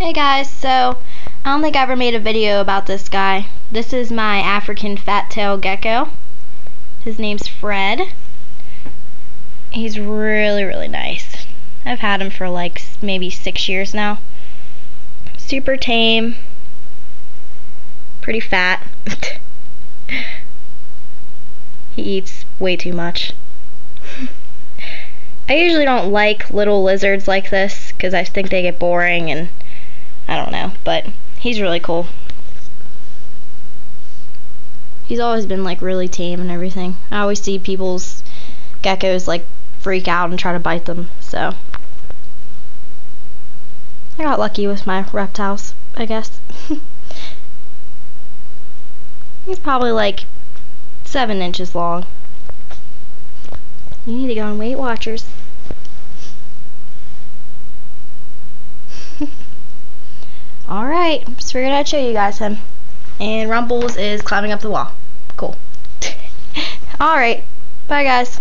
Hey guys, so I don't think I ever made a video about this guy. This is my African fat tail gecko. His name's Fred. He's really, really nice. I've had him for like maybe six years now. Super tame. Pretty fat. he eats way too much. I usually don't like little lizards like this because I think they get boring and I don't know, but he's really cool. He's always been like really tame and everything. I always see people's geckos like freak out and try to bite them, so I got lucky with my reptiles, I guess. he's probably like seven inches long. You need to go on Weight Watchers. Alright, just figured I'd show you guys him. And Rumples is climbing up the wall. Cool. Alright, bye guys.